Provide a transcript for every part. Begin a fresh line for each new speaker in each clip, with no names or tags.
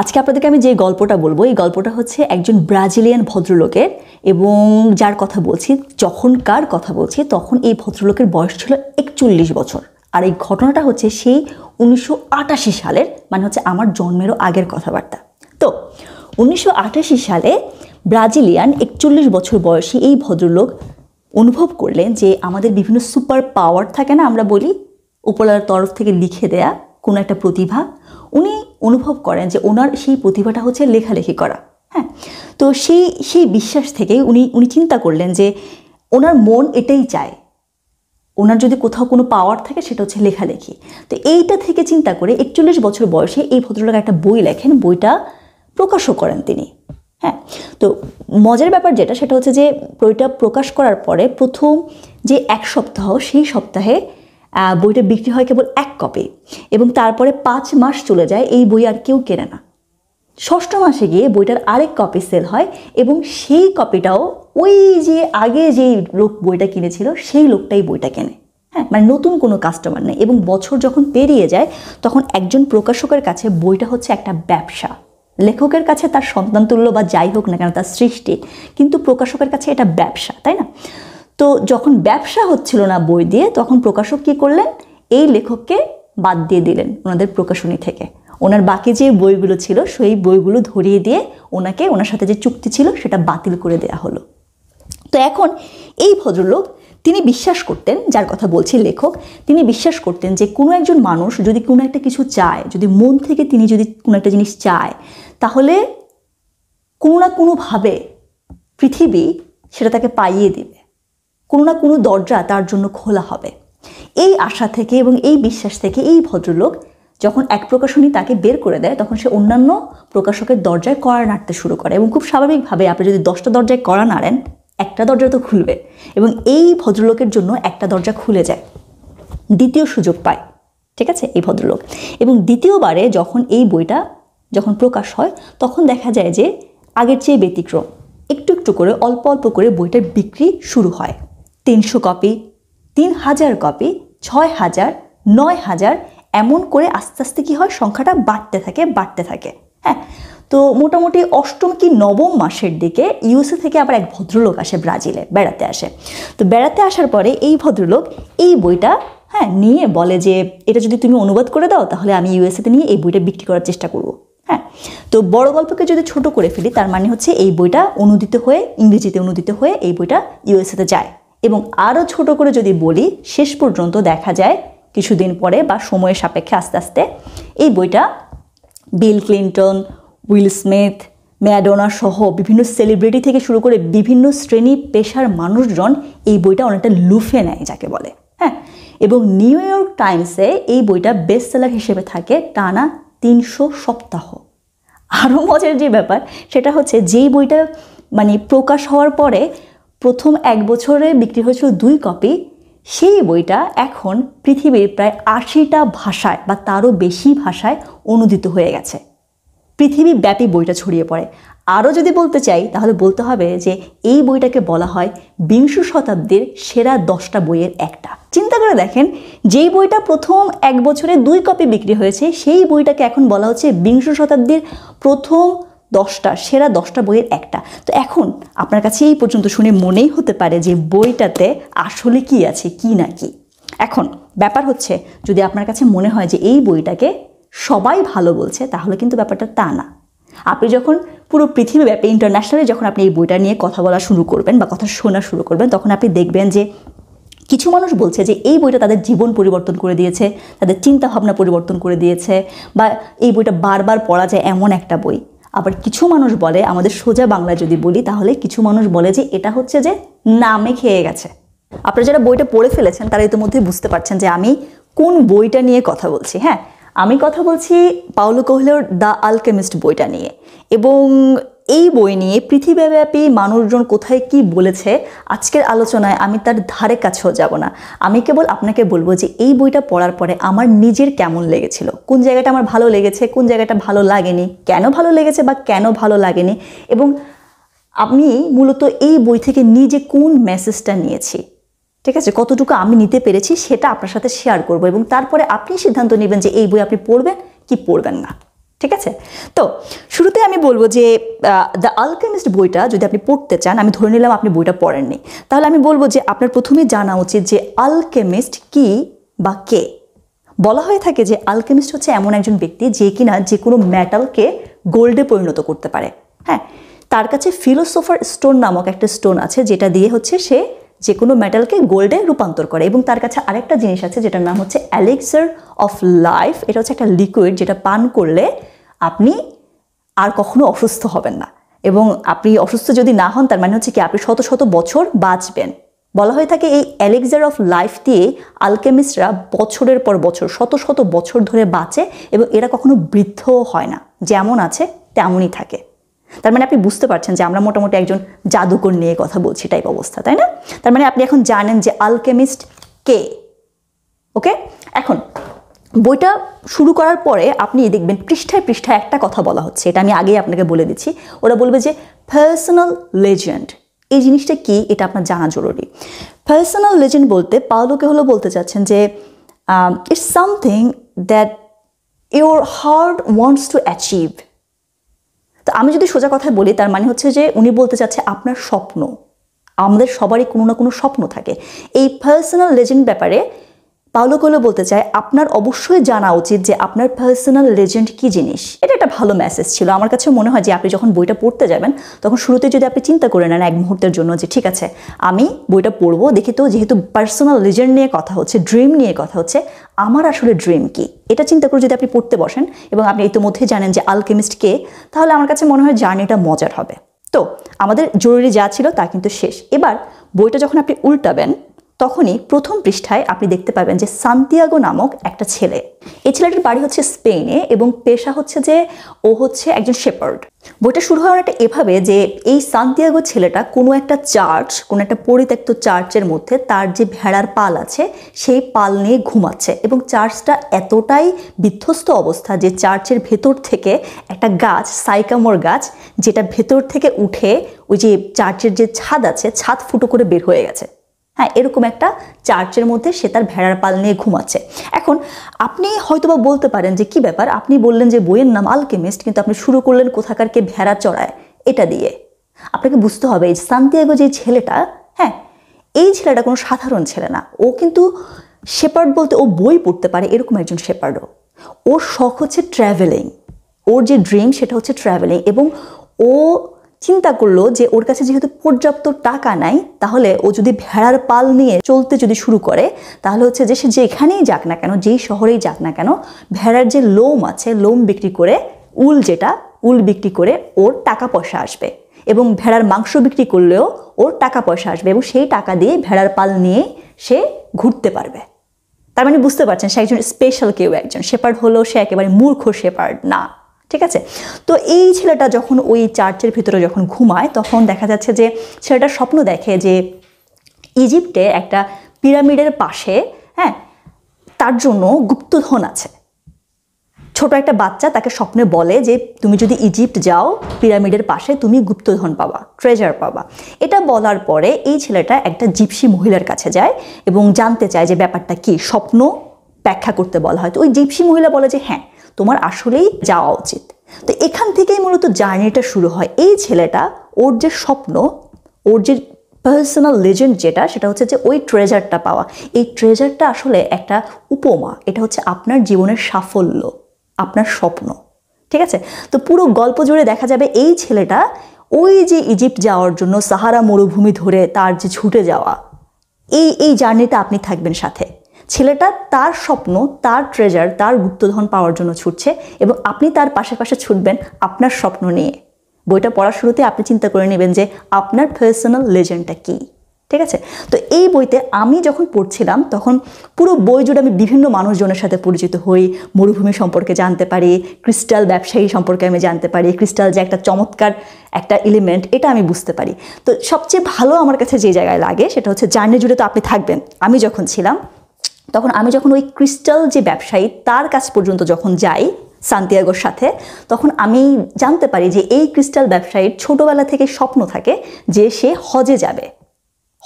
আজকে আপনাদেরকে আমি যে গল্পটা বলব, এই গল্পটা হচ্ছে একজন ব্রাজিলিয়ান ভদ্রলোকের এবং যার কথা বলছি যখনকার কথা বলছি, তখন এই ভদ্রলোকের বয়স ছিল একচল্লিশ বছর। আর এই ঘটনাটা হচ্ছে সেই উনিশশো আটাশি সালের মানে হচ্ছে আমার জন্মেরও আগের কথাবার্তা। তো, উনিশশো আটাশি সালে ব্রাজিলিয়ান একচল্লিশ বছর বয়সী এই ভদ্রলোক অনুভব করলেন যে আমাদের বিভিন্ন সুপার পাওয়ার থাকে না, আমরা বলি উপরওয়ালার তরফ থেকে লিখে দেয়া কোনো একটা প্রতিভা উনি অনুভব করেন যে ওনার সেই প্রতিভাটা হচ্ছে লেখালেখি করা হ্যাঁ? তো সেই সেই বিশ্বাস থেকে উনি উনি চিন্তা করলেন যে ওনার মন এটাই চায়। ওনার যদি কোথাও কোনো পাওয়ার থাকে সেটা হচ্ছে লেখালেখি। তো এইটা থেকে চিন্তা করে একচল্লিশ বছর বয়সে এই ভদ্রলোক একটা বই লেখেন, বইটা প্রকাশও করেন তিনি হ্যাঁ? তো মজার ব্যাপার যেটা, সেটা হচ্ছে যে বইটা প্রকাশ করার পরে প্রথম যে এক সপ্তাহ, সেই সপ্তাহে বইটা বিক্রি হয় কেবল এক কপি এবং তারপরে পাঁচ মাস চলে যায়, এই বই আর কেউ কেনে না। ষষ্ঠ মাসে গিয়ে বইটার আরেক কপি সেল হয় এবং সেই কপিটাও ওই যে আগে যেই লোক বইটা কিনেছিল, সেই লোকটাই বইটা কেনে। হ্যাঁ মানে নতুন কোনো কাস্টমার নেই এবং বছর যখন পেরিয়ে যায়, তখন একজন প্রকাশকের কাছে বইটা হচ্ছে একটা ব্যবসা। লেখকের কাছে তার সন্তানতুল্য বা যাই হোক না কেন তার সৃষ্টি, কিন্তু প্রকাশকের কাছে এটা ব্যবসা, তাই না? তো যখন ব্যবসা হচ্ছিল না বই দিয়ে, তখন প্রকাশক কী করলেন? এই লেখককে বাদ দিয়ে দিলেন ওনাদের প্রকাশনী থেকে। ওনার বাকি যে বইগুলো ছিল, সেই বইগুলো ধরিয়ে দিয়ে ওনাকে ওনার সাথে যে চুক্তি ছিল, সেটা বাতিল করে দেয়া হলো। তো এখন এই ভদ্রলোক, তিনি বিশ্বাস করতেন, যার কথা বলছি লেখক, তিনি বিশ্বাস করতেন যে কোনো একজন মানুষ যদি কোনো একটা কিছু চায়, যদি মন থেকে তিনি যদি কোনো একটা জিনিস চায়, তাহলে কোনো না কোনোভাবে পৃথিবী সেটা তাকে পাইয়ে দেবে। কোনো না কোনো দরজা তার জন্য খোলা হবে। এই আশা থেকে এবং এই বিশ্বাস থেকে এই ভদ্রলোক যখন এক প্রকাশনী তাকে বের করে দেয়, তখন সে অন্যান্য প্রকাশকের দরজায় কড়া নাড়তে শুরু করে এবং খুব স্বাভাবিকভাবে আপনি যদি দশটা দরজায় কড়া নাড়েন, একটা দরজা তো খুলবে এবং এই ভদ্রলোকের জন্য একটা দরজা খুলে যায়। দ্বিতীয় সুযোগ পায়, ঠিক আছে? এই ভদ্রলোক। এবং দ্বিতীয়বারে যখন এই বইটা যখন প্রকাশ হয়, তখন দেখা যায় যে আগের চেয়ে ব্যতিক্রম। একটু একটু করে, অল্প অল্প করে বইটার বিক্রি শুরু হয়। তিনশো কপি, তিন হাজার কপি, ছয় হাজার, নয় হাজার, এমন করে আস্তে আস্তে কী হয় সংখ্যাটা বাড়তে থাকে বাড়তে থাকে। হ্যাঁ তো মোটামুটি অষ্টম কি নবম মাসের দিকে ইউএসএ থেকে আবার এক ভদ্রলোক আসে ব্রাজিলে, বেড়াতে আসে। তো বেড়াতে আসার পরে এই ভদ্রলোক এই বইটা হ্যাঁ নিয়ে বলে যে, এটা যদি তুমি অনুবাদ করে দাও, তাহলে আমি ইউএসএতে নিয়ে এই বইটা বিক্রি করার চেষ্টা করব। হ্যাঁ তো বড় গল্পকে যদি ছোট করে ফেলি, তার মানে হচ্ছে এই বইটা অনুদিত হয়ে, ইংরেজিতে অনুদিত হয়ে এই বইটা ইউএসএতে যায়। এবং আরও ছোট করে যদি বলি, শেষ পর্যন্ত দেখা যায় কিছুদিন পরে বা সময়ের সাপেক্ষে আস্তে আস্তে, এই বইটা Bill Clinton, Will Smith, Madonna সহ বিভিন্ন সেলিব্রিটি থেকে শুরু করে বিভিন্ন শ্রেণি পেশার মানুষজন এই বইটা অনেকটা লুফে নেয়, যাকে বলে। হ্যাঁ এবং নিউ ইয়র্ক টাইমসে এই বইটা বেস্ট সেলার হিসেবে থাকে টানা তিনশো সপ্তাহ। আরও মজার যে ব্যাপার, সেটা হচ্ছে যেই বইটা মানে প্রকাশ হওয়ার পরে প্রথম এক বছরে বিক্রি হয়েছিল দুই কপি সেই বইটা এখন পৃথিবীর প্রায় আশিটা ভাষায় বা তারও বেশি ভাষায় অনুদিত হয়ে গেছে। পৃথিবীব্যাপী বইটা ছড়িয়ে পড়ে। আরও যদি বলতে চাই, তাহলে বলতে হবে যে এই বইটাকে বলা হয় বিংশ শতাব্দীর সেরা দশটা বইয়ের একটা। চিন্তা করে দেখেন, যেই বইটা প্রথম এক বছরে দুই কপি বিক্রি হয়েছে, সেই বইটাকে এখন বলা হচ্ছে বিংশ শতাব্দীর প্রথম দশটা, সেরা দশটা বইয়ের একটা। তো এখন আপনার কাছে এই পর্যন্ত শুনে মনেই হতে পারে যে বইটাতে আসলে কি আছে, কি না কি। এখন ব্যাপার হচ্ছে, যদি আপনার কাছে মনে হয় যে এই বইটাকে সবাই ভালো বলছে, তাহলে কিন্তু ব্যাপারটা তা না। আপনি যখন পুরো পৃথিবীব্যাপী ইন্টারন্যাশনালি যখন আপনি এই বইটা নিয়ে কথা বলা শুরু করবেন বা কথা শোনা শুরু করবেন, তখন আপনি দেখবেন যে কিছু মানুষ বলছে যে এই বইটা তাদের জীবন পরিবর্তন করে দিয়েছে, তাদের চিন্তা ভাবনা পরিবর্তন করে দিয়েছে, বা এই বইটা বারবার পড়া যায় এমন একটা বই। আবার কিছু মানুষ বলে, আমাদের সোজা বাংলা যদি বলি, তাহলে কিছু মানুষ বলে যে এটা হচ্ছে যে নামে খেয়ে গেছে। আপনারা যারা বইটা পড়ে ফেলেছেন, তারা ইতিমধ্যে বুঝতে পারছেন যে আমি কোন বইটা নিয়ে কথা বলছি হ্যাঁ? আমি কথা বলছি পাউলো কোহলোর দ্য আলকেমিস্ট বইটা নিয়ে। এবং এই বই নিয়ে পৃথিবীব্যাপী মানুষজন কোথায় কি বলেছে, আজকের আলোচনায় আমি তার ধারে কাছেও যাব না। আমি কেবল আপনাকে বলব যে এই বইটা পড়ার পরে আমার নিজের কেমন লেগেছিল, কোন জায়গাটা আমার ভালো লেগেছে, কোন জায়গাটা ভালো লাগেনি, কেন ভালো লেগেছে বা কেন ভালো লাগেনি, এবং আমি মূলত এই বই থেকে নিজে কোন মেসেজটা নিয়েছি। ঠিক আছে? কতটুকু আমি নিতে পেরেছি সেটা আপনার সাথে শেয়ার করব এবং তারপরে আপনি সিদ্ধান্ত নেবেন যে এই বই আপনি পড়বেন কি পড়বেন না। ঠিক আছে? তো শুরুতে আমি বলব যে দ্য আলকেমিস্ট বইটা যদি আপনি পড়তে চান, আমি ধরে নিলাম আপনি বইটা পড়েননি। তাহলে আমি বলব যে, আপনার প্রথমে জানা উচিত যে আলকেমিস্ট কি বা কে? বলা হয়ে থাকে যে আলকেমিস্ট হচ্ছে এমন একজন ব্যক্তি যে কিনা যে কোনো মেটালকে গোল্ডে পরিণত করতে পারে। হ্যাঁ? তার কাছে ফিলোসোফার স্টোন নামক একটা স্টোন আছে, যেটা দিয়ে হচ্ছে সে যে কোনো মেটালকে গোল্ডে রূপান্তর করে। এবং তার কাছে আরেকটা জিনিস আছে, যেটার নাম হচ্ছে অ্যালেক্সার অফ লাইফ এটা হচ্ছে একটা লিকুইড যেটা পান করলে আপনি আর কখনো অসুস্থ হবেন না। এবং আপনি অসুস্থ যদি না হন, তার মানে হচ্ছে কি আপনি শত শত বছর বাঁচবেন। বলা হয়ে থাকে এই অ্যালেক্সার অফ লাইফ দিয়ে আলকেমিস্টরা বছরের পর বছর, শত শত বছর ধরে বাঁচে এবং এরা কখনো বৃদ্ধও হয় না। যেমন আছে, তেমনই থাকে। তার মানে আপনি বুঝতে পারছেন যে আমরা মোটামুটি একজন জাদুকর নিয়ে কথা বলছি টাইপ অবস্থা, তাই না? তার মানে আপনি এখন জানেন যে আলকেমিস্ট কে? ওকে এখন বইটা শুরু করার পরে আপনি দেখবেন পৃষ্ঠায় পৃষ্ঠায় একটা কথা বলা হচ্ছে, এটা আমি আগেই আপনাকে বলে দিচ্ছি। ওরা বলবে যে পার্সোনাল লেজেন্ড এই জিনিসটা কি? এটা আপনার জানা জরুরি। পার্সোনাল লেজেন্ড বলতে পাওলোকে হলো বলতে চাচ্ছেন যে it's something that your heart wants to achieve তো আমি যদি সোজা কথায় বলি, তার মানে হচ্ছে যে উনি বলতে চাচ্ছে আপনার স্বপ্ন, আমাদের সবারই কোনো না কোনো স্বপ্ন থাকে। এই পার্সোনাল লেজেন্ড ব্যাপারে পাওলো কোলো বলতে চায় আপনার অবশ্যই জানা উচিত যে আপনার পার্সোনাল লেজেন্ড কি জিনিস। এটা একটা ভালো মেসেজ ছিল। আমার কাছে মনে হয় যে আপনি যখন বইটা পড়তে যাবেন, তখন শুরুতে যদি আপনি চিন্তা করে নেন এক মুহূর্তের জন্য যে, ঠিক আছে, আমি বইটা পড়ব, দেখি তো যেহেতু পার্সোনাল লেজেন্ড নিয়ে কথা হচ্ছে ড্রিম নিয়ে কথা হচ্ছে, আমার আসলে ড্রিম কি? এটা চিন্তা করে যদি আপনি পড়তে বসেন এবং আপনি ইতিমধ্যে জানেন যে আলকেমিস্ট কে, তাহলে আমার কাছে মনে হয় জার্নিটা মজার হবে। তো, আমাদের জরুরি যা ছিল তা কিন্তু শেষ। এবার, বইটা যখন আপনি উল্টাবেন তখনই প্রথম পৃষ্ঠায় আপনি দেখতে পাবেন যে সান্তিয়াগো নামক একটা ছেলে। এই ছেলেটির বাড়ি হচ্ছে স্পেনে এবং পেশা হচ্ছে যে ও হচ্ছে একজন শেপার্ড। বইটা শুরু হয় অনেকটা এভাবে যে এই সান্তিয়াগো ছেলেটা কোনো একটা চার্চ, কোনো একটা পরিত্যক্ত চার্চের মধ্যে তার যে ভেড়ার পাল আছে, সেই পাল নিয়ে ঘুমাচ্ছে এবং চার্চটা এতটাই বিধ্বস্ত অবস্থা যে চার্চের ভেতর থেকে একটা গাছ, সাইকামোর গাছ, যেটা ভেতর থেকে উঠে ওই যে চার্চের যে ছাদ আছে, ছাদ ফুটো করে বের হয়ে গেছে। হ্যাঁ এরকম একটা চার্চের মধ্যে সে তার ভেড়ার পাল নিয়ে ঘুমাচ্ছে। এখন আপনি হয়তোবা বলতে পারেন যে, কি ব্যাপার? আপনি বললেন যে, বইয়ের নাম আলকেমিস্ট, কিন্তু আপনি শুরু করলেন কোথাকার কে ভেড়া চড়ায়? এটা দিয়ে? আপনাকে বুঝতে হবে, এই সান্তিয়াগো যে ছেলেটা হ্যাঁ এই ছেলেটা কোনো সাধারণ ছেলে না। ও কিন্তু শেপার্ড বলতে ও বই পড়তে পারে এরকম একজন শেপার্ডও। ওর শখ হচ্ছে ট্র্যাভেলিং ওর যে ড্রিম সেটা হচ্ছে ট্র্যাভেলিং এবং ও চিন্তা করল যে ওর কাছে যেহেতু পর্যাপ্ত টাকা নাই, তাহলে ও যদি ভেড়ার পাল নিয়ে চলতে যদি শুরু করে, তাহলে হচ্ছে যে সে যেখানেই যাক না কেন, যেই শহরেই যাক না কেন, ভেড়ার যে লোম আছে, লোম বিক্রি করে, উল যেটা, উল বিক্রি করে ওর টাকা পয়সা আসবে। এবং ভেড়ার মাংস বিক্রি করলেও ওর টাকা পয়সা আসবে এবং সেই টাকা দিয়ে ভেড়ার পাল নিয়ে সে ঘুরতে পারবে। তার মানে বুঝতে পারছেন, সে একজন স্পেশাল কেউ একজন। শেপার্ড হলেও সে একেবারে মূর্খ শেপার্ড না। ঠিক আছে? তো এই ছেলেটা যখন ওই চার্চের ভিতরে যখন ঘুমায়, তখন দেখা যাচ্ছে যে ছেলেটা স্বপ্ন দেখে যে ইজিপ্টে একটা পিরামিডের পাশে হ্যাঁ তার জন্য গুপ্তধন আছে। ছোট একটা বাচ্চা তাকে স্বপ্নে বলে যে তুমি যদি ইজিপ্ট যাও, পিরামিডের পাশে তুমি গুপ্তধন পাবা ট্রেজার পাবা। এটা বলার পরে এই ছেলেটা একটা জিপসি মহিলার কাছে যায় এবং জানতে চায় যে ব্যাপারটা কি, স্বপ্ন ব্যাখ্যা করতে বলা হয়। তো ওই জিপসি মহিলা বলে যে হ্যাঁ তোমার আসলেই যাওয়া উচিত। তো এখান থেকেই মূলত জার্নিটা শুরু হয়। এই ছেলেটা, ওর যে স্বপ্ন, ওর যে পার্সোনাল লেজেন্ড যেটা, সেটা হচ্ছে যে ওই ট্রেজারটা পাওয়া। এই ট্রেজারটা আসলে একটা উপমা। এটা হচ্ছে আপনার জীবনের সাফল্য, আপনার স্বপ্ন। ঠিক আছে? তো পুরো গল্প জুড়ে দেখা যাবে এই ছেলেটা ওই যে ইজিপ্ট যাওয়ার জন্য সাহারা মরুভূমি ধরে তার যে ছুটে যাওয়া, এই এই জার্নিটা আপনি থাকবেন সাথে। ছেলেটা তার স্বপ্ন, তার ট্রেজার তার গুপ্তধন পাওয়ার জন্য ছুটছে এবং আপনি তার পাশে পাশে ছুটবেন আপনার স্বপ্ন নিয়ে। বইটা পড়ার শুরুতে আপনি চিন্তা করে নেবেন যে আপনার পার্সোনাল লেজেন্ডটা কী? ঠিক আছে? তো এই বইতে আমি যখন পড়ছিলাম, তখন পুরো বই জুড়ে আমি বিভিন্ন মানুষজনের সাথে পরিচিত হই, মরুভূমি সম্পর্কে জানতে পারি ক্রিস্টাল ব্যবসায়ী সম্পর্কে আমি জানতে পারি ক্রিস্টাল যে একটা চমৎকার একটা এলিমেন্ট এটা আমি বুঝতে পারি। তো সবচেয়ে ভালো আমার কাছে যে জায়গায় লাগে, সেটা হচ্ছে জার্নি জুড়ে তো আপনি থাকবেন। আমি যখন ছিলাম তখন আমি যখন ওই ক্রিস্টাল যে ব্যবসায়ী, তার কাছ পর্যন্ত যখন যাই সান্তিয়াগোর সাথে, তখন আমি জানতে পারি যে এই ক্রিস্টাল ব্যবসায়ীর ছোটোবেলা থেকে স্বপ্ন থাকে যে সে হজে যাবে।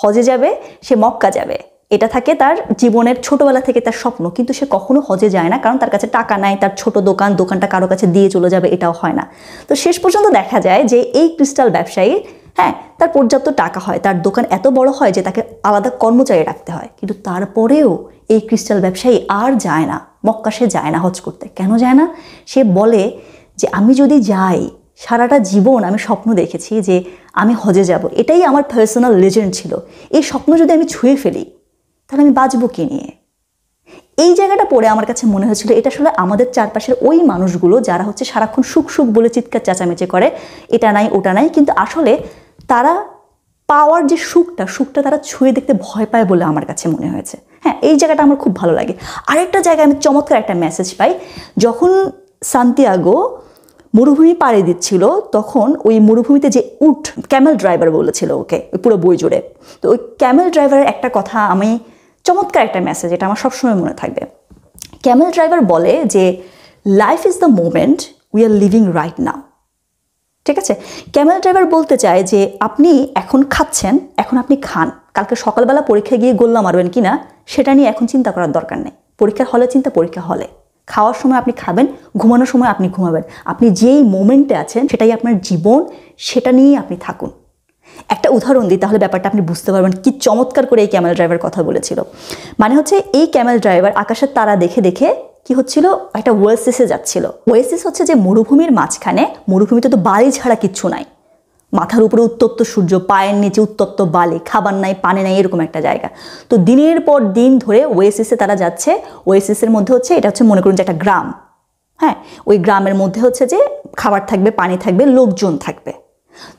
হজে যাবে, সে মক্কা যাবে। এটা থাকে তার জীবনের ছোটবেলা থেকে তার স্বপ্ন। কিন্তু সে কখনো হজে যায় না, কারণ তার কাছে টাকা নাই, তার ছোট দোকান, দোকানটা কারও কাছে দিয়ে চলে যাবে, এটাও হয় না। তো শেষ পর্যন্ত দেখা যায় যে এই ক্রিস্টাল ব্যবসায়ী হ্যাঁ তার পর্যাপ্ত টাকা হয়, তার দোকান এত বড় হয় যে তাকে আলাদা কর্মচারী রাখতে হয়। কিন্তু তারপরেও এই ক্রিস্টাল ব্যবসায়ী আর যায় না, মক্কা সে যায় না হজ করতে। কেন যায় না? সে বলে যে, আমি যদি যাই, সারাটা জীবন আমি স্বপ্ন দেখেছি যে আমি হজে যাব। এটাই আমার পার্সোনাল লেজেন্ড ছিল। এই স্বপ্ন যদি আমি ছুঁয়ে ফেলি, তাহলে আমি বাঁচবো কি নিয়ে? এই জায়গাটা পড়ে আমার কাছে মনে হয়েছিল, এটা আসলে আমাদের চারপাশের ওই মানুষগুলো যারা হচ্ছে সারাক্ষণ সুখ সুখ বলে চিৎকার চেঁচামেচি করে, এটা নাই, ওটা নাই। কিন্তু আসলে তারা পাওয়ার যে সুখটা সুখটা তারা ছুঁয়ে দেখতে ভয় পায় বলে আমার কাছে মনে হয়েছে। হ্যাঁ এই জায়গাটা আমার খুব ভালো লাগে। আরেকটা জায়গায় আমি চমৎকার একটা মেসেজ পাই। যখন সান্তিয়াগো মরুভূমি পাড়ি দিচ্ছিল, তখন ওই মরুভূমিতে যে উট ক্যামেল ড্রাইভার বলেছিল ওকে, ওই পুরো বই জুড়ে। তো ওই ক্যামেল ড্রাইভারের একটা কথা আমি, চমৎকার একটা মেসেজ এটা আমার সবসময় মনে থাকবে। ক্যামেল ড্রাইভার বলে যে life is the moment we are living right now ঠিক আছে? ক্যামেল ড্রাইভার বলতে চায় যে, আপনি এখন খাচ্ছেন, এখন আপনি খান। কালকে সকালবেলা পরীক্ষায় গিয়ে গোল্লা মারবেন কি না, সেটা নিয়ে এখন চিন্তা করার দরকার নেই। পরীক্ষার হলে চিন্তা, পরীক্ষা হলে। খাওয়ার সময় আপনি খাবেন, ঘুমানোর সময় আপনি ঘুমাবেন। আপনি যেই মোমেন্টে আছেন, সেটাই আপনার জীবন, সেটা নিয়েই আপনি থাকুন। একটা উদাহরণ দিই, তাহলে ব্যাপারটা আপনি বুঝতে পারবেন কি চমৎকার করে এই ক্যামেল ড্রাইভার কথা বলেছিল। মানে হচ্ছে এই ক্যামেল ড্রাইভার আকাশের তারা দেখে দেখে কি হচ্ছিল? একটা ওয়েসিসে যাচ্ছিল। ওয়েসিস হচ্ছে যে মরুভূমির মাঝখানে, মরুভূমিতে তো বালি ছাড়া কিচ্ছু নাই। মাথার উপরে উত্তপ্ত সূর্য, পায়ের নিচে উত্তপ্ত বালি, খাবার নাই, পানি নাই, এরকম একটা জায়গা। তো দিনের পর দিন ধরে ওয়েসিসে তারা যাচ্ছে ওয়েসিসের মধ্যে হচ্ছে, এটা হচ্ছে মনে করুন যে একটা গ্রাম। হ্যাঁ ওই গ্রামের মধ্যে হচ্ছে যে খাবার থাকবে, পানি থাকবে, লোকজন থাকবে।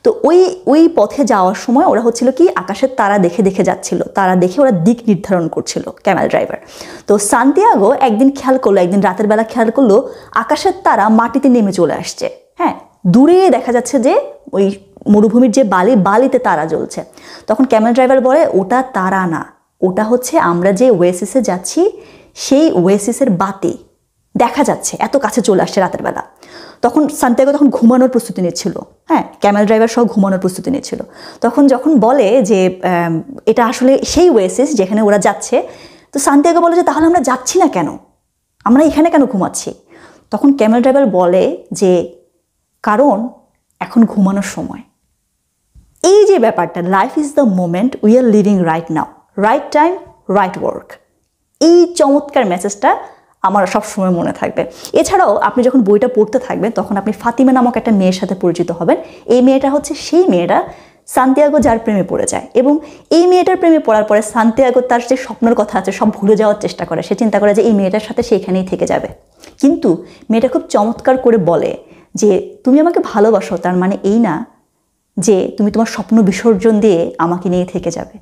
তো ওই ওই পথে যাওয়ার সময় ওরা হচ্ছিল কি, আকাশের তারা দেখে দেখে যাচ্ছিল। তারা দেখে ওরা দিক নির্ধারণ করছিল ক্যামেল ড্রাইভার। তো সান্তিয়াগো একদিন খেয়াল করল, একদিন রাতের বেলা খেয়াল করল, আকাশের তারা মাটিতে নেমে চলে আসছে। হ্যাঁ দূরে দেখা যাচ্ছে যে ওই মরুভূমির যে বালি, বালিতে তারা জ্বলছে। তখন ক্যামেল ড্রাইভার বলে, ওটা তারা না। ওটা হচ্ছে আমরা যে ওয়েসিসে যাচ্ছি, সেই ওয়েসিসের বাতি। দেখা যাচ্ছে, এত কাছে চলে আসছে রাতের বেলা। তখন সান্তিয়াগো তখন ঘুমানোর প্রস্তুতি নিচ্ছিল। হ্যাঁ ক্যামেল ড্রাইভার সহ ঘুমানোর প্রস্তুতি নিচ্ছিল। তখন যখন বলে যে এটা আসলে সেই ওয়েসিস যেখানে ওরা যাচ্ছে, তো সান্তিয়াগো বলে যে, তাহলে আমরা যাচ্ছি না কেন? আমরা এখানে কেন ঘুমাচ্ছি? তখন ক্যামেল ড্রাইভার বলে যে, কারণ এখন ঘুমানোর সময়। এই যে ব্যাপারটা life is the moment we are living right now right time right work এই চমৎকার মেসেজটা আমার সবসময় মনে থাকবে। এছাড়াও আপনি যখন বইটা পড়তে থাকবেন, তখন আপনি ফাতিমা নামক একটা মেয়ের সাথে পরিচিত হবেন। এই মেয়েটা হচ্ছে সেই মেয়েটা সান্তিয়াগো যার প্রেমে পড়ে যায় এবং এই মেয়েটার প্রেমে পড়ার পরে সান্তিয়াগো তার যে স্বপ্নের কথা আছে, সব ভুলে যাওয়ার চেষ্টা করে। সে চিন্তা করে যে এই মেয়েটার সাথে সে এখানেই থেকে যাবে। কিন্তু মেয়েটা খুব চমৎকার করে বলে যে, তুমি আমাকে ভালোবাসো, তার মানে এই না যে, তুমি তোমার স্বপ্ন বিসর্জন দিয়ে আমাকে নিয়ে থেকে যাবে।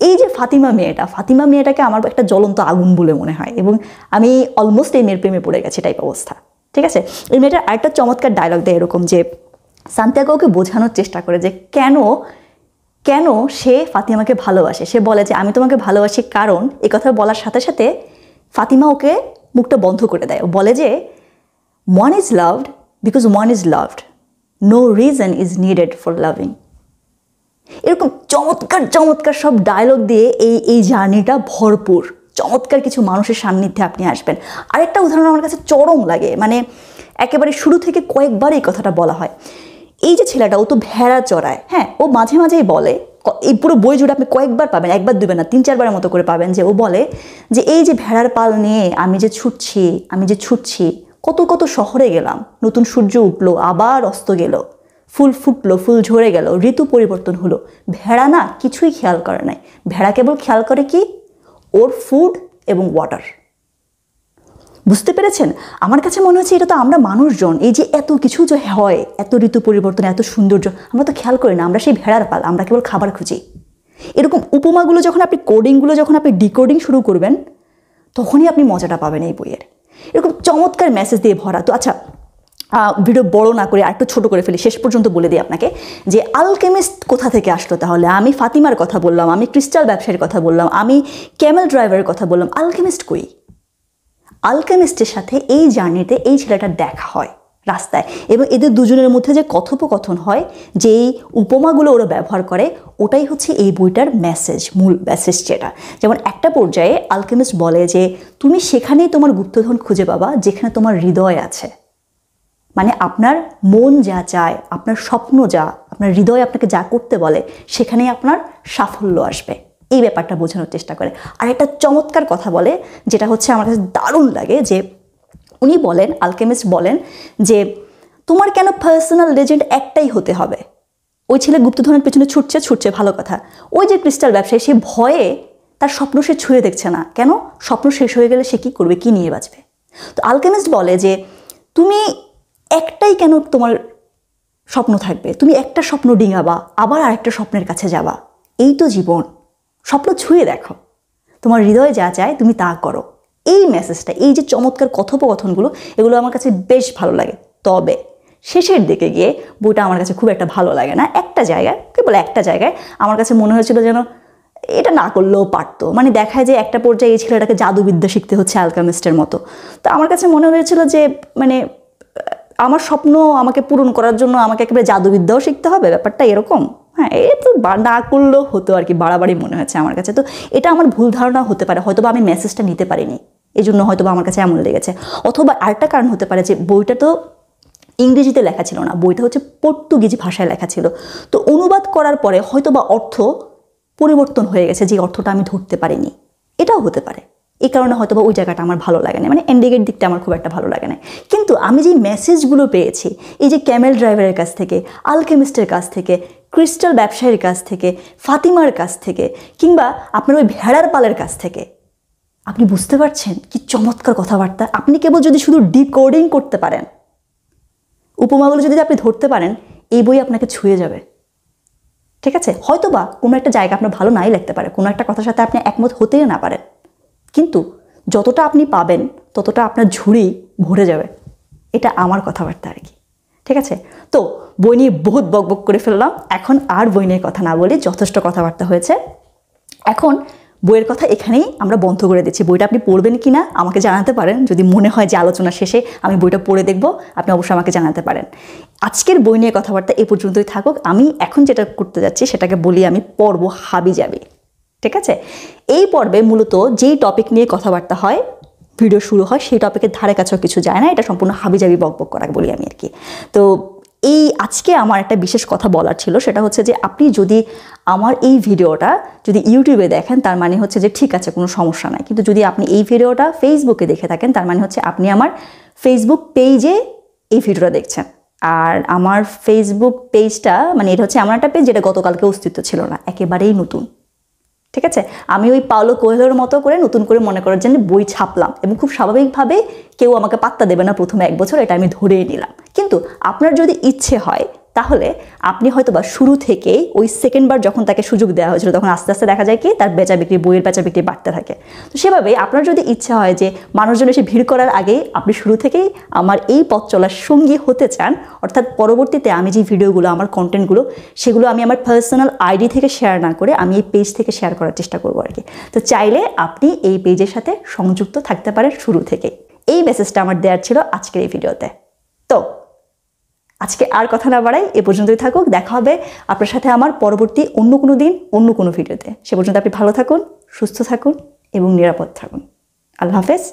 এই যে ফাতিমা মেয়েটা, ফাতিমা মেয়েটাকে আমার একটা জ্বলন্ত আগুন বলে মনে হয় এবং আমি অলমোস্ট এই মেয়ের প্রেমে পড়ে গেছি টাইপ অবস্থা, ঠিক আছে? এই মেয়েটার আরেকটা চমৎকার ডায়লগ দেয় এরকম যে, সান্তিয়াগোকে বোঝানোর চেষ্টা করে যে কেন কেন সে ফাতিমাকে ভালোবাসে? সে বলে যে, আমি তোমাকে ভালোবাসি কারণ এই কথা বলার সাথে সাথে ফাতিমা ওকে মুখটা বন্ধ করে দেয়। বলে যে one is loved because one is loved no reason is needed for loving এরকম চমৎকার চমৎকার সব ডায়লগ দিয়ে এই এই জার্নিটা ভরপুর। চমৎকার কিছু মানুষের সান্নিধ্যে আপনি আসবেন। আরেকটা উদাহরণ আমার কাছে চরম লাগে মানে একেবারে শুরু থেকে কয়েকবার এই কথাটা বলা হয়। এই যে ছেলেটা, ও তো ভেড়া চড়ায় হ্যাঁ? ও মাঝে মাঝেই বলে এই পুরো বই জুড়ে আপনি কয়েকবার পাবেন, একবার দুবেন না, তিন, চারবারের মতো করে পাবেন যে ও বলে যে, এই যে ভেড়ার পাল নিয়ে আমি যে ছুটছি, আমি যে ছুটছি, কত কত শহরে গেলাম, নতুন সূর্য উঠল, আবার অস্ত গেল। ফুল ফুটলো, ফুল ঝরে গেল, ঋতু পরিবর্তন হলো। ভেড়া না কিছুই খেয়াল করে নাই। ভেড়া কেবল খেয়াল করে কি? ওর ফুড এবং ওয়াটার বুঝতে পেরেছেন? আমার কাছে মনে হচ্ছে এটা তো আমরা মানুষজন, এই যে এত কিছু যে হয়, এত ঋতু পরিবর্তন, এত সৌন্দর্য, আমরা তো খেয়াল করি না, আমরা সেই ভেড়ার পাল, আমরা কেবল খাবার খুঁজি। এরকম উপমাগুলো যখন আপনি কোডিংগুলো যখন আপনি ডিকোডিং শুরু করবেন, তখনই আপনি মজাটা পাবেন এই বইয়ের। এরকম চমৎকার মেসেজ দিয়ে ভরা। তো আচ্ছা ভিডিও বড় না করে আরেকটু ছোট করে ফেলি। শেষ পর্যন্ত বলে দিই আপনাকে যে আলকেমিস্ট কোথা থেকে আসলো তাহলে? আমি ফাতিমার কথা বললাম, আমি ক্রিস্টাল ব্যবসায়ীর কথা বললাম, আমি ক্যামেল ড্রাইভারের কথা বললাম। আলকেমিস্ট কই? আলকেমিস্টের সাথে এই জার্নিতে এই ছেলেটার দেখা হয় রাস্তায়। এবং এদের দুজনের মধ্যে যে কথোপকথন হয়, যেই উপমাগুলো ওরা ব্যবহার করে, ওটাই হচ্ছে এই বইটার মেসেজ মূল মেসেজ যেটা। যেমন একটা পর্যায়ে আলকেমিস্ট বলে যে, তুমি সেখানেই তোমার গুপ্তধন খুঁজে পাবা, যেখানে তোমার হৃদয় আছে। মানে আপনার মন যা চায়, আপনার স্বপ্ন যা, আপনার হৃদয় আপনাকে যা করতে বলে, সেখানেই আপনার সাফল্য আসবে। এই ব্যাপারটা বোঝানোর চেষ্টা করে। আর একটা চমৎকার কথা বলে, যেটা হচ্ছে আমার কাছে দারুণ লাগে যে উনি বলেন আলকেমিস্ট বলেন যে, তোমার কেন পার্সোনাল লেজেন্ড একটাই হতে হবে? ওই ছেলে গুপ্তধনের পেছনে ছুটছে ছুটছে ভালো কথা। ওই যে ক্রিস্টাল ব্যবসায়ী, সে ভয়ে তার স্বপ্ন সে ছুঁয়ে দেখছে না। কেন? স্বপ্ন শেষ হয়ে গেলে সে কী করবে? কী নিয়ে বাঁচবে? তো আলকেমিস্ট বলে যে, তুমি একটাই কেন তোমার স্বপ্ন থাকবে? তুমি একটা স্বপ্ন ডিঙাবা, আবার আরেকটা স্বপ্নের কাছে যাবা। এই তো জীবন। স্বপ্ন ছুঁয়ে দেখো। তোমার হৃদয়ে যা চায় তুমি তা করো। এই মেসেজটা এই যে চমৎকার কথোপকথনগুলো, এগুলো আমার কাছে বেশ ভালো লাগে। তবে শেষের দিকে গিয়ে বইটা আমার কাছে খুব একটা ভালো লাগে না। একটা জায়গায়, কেবল একটা জায়গায় আমার কাছে মনে হয়েছিল যেন এটা না করলেও পারতো। মানে দেখায় যে একটা পর্যায়ে এই ছেলেটাকে জাদুবিদ্যা শিখতে হচ্ছে অ্যালকামিস্টের মতো। তো আমার কাছে মনে হয়েছিল যে মানে আমার স্বপ্ন আমাকে পূরণ করার জন্য আমাকে একেবারে জাদুবিদ্যাও শিখতে হবে, ব্যাপারটা এরকম। হ্যাঁ এ তো না করলেও হতো আর কি, বাড়াবাড়ি মনে হয়েছে আমার কাছে। তো এটা আমার ভুল ধারণা হতে পারে হয়তো আমি মেসেজটা নিতে পারিনি এই জন্য হয়তো আমার কাছে এমন লেগেছে। অথবা আরেকটা কারণ হতে পারে যে বইটা তো ইংরেজিতে লেখা ছিল না, বইটা হচ্ছে পর্তুগিজ ভাষায় লেখা ছিল। তো অনুবাদ করার পরে হয়তো বা অর্থ পরিবর্তন হয়ে গেছে, যে অর্থটা আমি ধরতে পারিনি। এটাও হতে পারে। এই কারণে হয়তো বা ওই জায়গাটা আমার ভালো লাগে না মানে এন্ডিগের দিকটা আমার খুব একটা ভালো লাগে না কিন্তু আমি যে মেসেজগুলো পেয়েছি, এই যে ক্যামেল ড্রাইভারের কাছ থেকে আলকেমিস্টের কাছ থেকে ক্রিস্টাল ব্যবসায়ীর কাছ থেকে, ফাতিমার কাছ থেকে, কিংবা আপনার ওই ভেড়ার পালের কাছ থেকে, আপনি বুঝতে পারছেন কি চমৎকার কথাবার্তা? আপনি কেবল যদি শুধু ডিকোডিং করতে পারেন, উপমাগুলো যদি আপনি ধরতে পারেন, এই বই আপনাকে ছুঁয়ে যাবে। ঠিক আছে? হয়তো বা কোনো একটা জায়গা আপনার ভালো নাই লাগতে পারে, কোনো একটা কথার সাথে আপনি একমত হতেই না পারেন। কিন্তু যতটা আপনি পাবেন, ততটা আপনার ঝুড়ি ভরে যাবে। এটা আমার কথাবার্তা আর কি। ঠিক আছে? তো বই নিয়ে বহুত বকবক করে ফেললাম। এখন আর বই নিয়ে কথা না বলে যথেষ্ট কথাবার্তা হয়েছে। এখন বইয়ের কথা এখানেই আমরা বন্ধ করে দিচ্ছি। বইটা আপনি পড়বেন কি না আমাকে জানাতে পারেন। যদি মনে হয় যে আলোচনা শেষে আমি বইটা পড়ে দেখব, আপনি অবশ্যই আমাকে জানাতে পারেন। আজকের বই নিয়ে কথাবার্তা এ পর্যন্তই থাকুক। আমি এখন যেটা করতে যাচ্ছি সেটাকে বলি আমি পর্ব হাবি যাবে ঠিক আছে? এই পর্বে মূলত যেই টপিক নিয়ে কথাবার্তা হয় ভিডিও শুরু হয়, সেই টপিকের ধারে কাছেও কিছু যায় না, এটা সম্পূর্ণ হাবিজাবি বক বকবক করা বলি আমি আর কি। তো এই আজকে আমার একটা বিশেষ কথা বলার ছিল, সেটা হচ্ছে যে আপনি যদি আমার এই ভিডিওটা যদি ইউটিউবে দেখেন, তার মানে হচ্ছে যে ঠিক আছে, কোনো সমস্যা নাই। কিন্তু যদি আপনি এই ভিডিওটা ফেসবুকে দেখে থাকেন, তার মানে হচ্ছে আপনি আমার ফেসবুক পেজে এই ভিডিওটা দেখছেন। আর আমার ফেসবুক পেজটা মানে এটা হচ্ছে এমন একটা পেজ যেটা গতকালকে অস্তিত্ব ছিল না, একেবারেই নতুন। ঠিক আছে? আমি ওই পাওলো কোহেলোর মতো করে নতুন করে মনে করার জন্য বই ছাপলাম এবং খুব স্বাভাবিকভাবে কেউ আমাকে পাত্তা দেবে না প্রথমে এক বছর, এটা আমি ধরেই নিলাম। কিন্তু আপনার যদি ইচ্ছে হয় তাহলে আপনি হয়তো বা শুরু থেকেই ওই সেকেন্ডবার যখন তাকে সুযোগ দেওয়া হয়েছিল, তখন আস্তে আস্তে দেখা যায় কি তার বেচা বিক্রি, বইয়ের বেচা বিক্রি বাড়তে থাকে। তো সেভাবে আপনার যদি ইচ্ছা হয় যে মানুষজন এসে ভিড় করার আগে আপনি শুরু থেকেই আমার এই পথ চলার সঙ্গী হতে চান, অর্থাৎ পরবর্তীতে আমি যে ভিডিওগুলো, আমার কন্টেন্টগুলো সেগুলো আমি আমার পার্সোনাল আইডি থেকে শেয়ার না করে আমি এই পেজ থেকে শেয়ার করার চেষ্টা করব আর কি। তো চাইলে আপনি এই পেজের সাথে সংযুক্ত থাকতে পারেন শুরু থেকে এই মেসেজটা আমার দেওয়ার ছিল আজকের এই ভিডিওতে। তো আজকে আর কথা না বাড়াই, এ পর্যন্তই থাকুক, দেখা হবে আপনার সাথে আমার পরবর্তী অন্য কোনো দিন, অন্য কোনো ভিডিওতে। সে পর্যন্ত আপনি ভালো থাকুন, সুস্থ থাকুন এবং নিরাপদ থাকুন। আল্লাহ হাফেজ।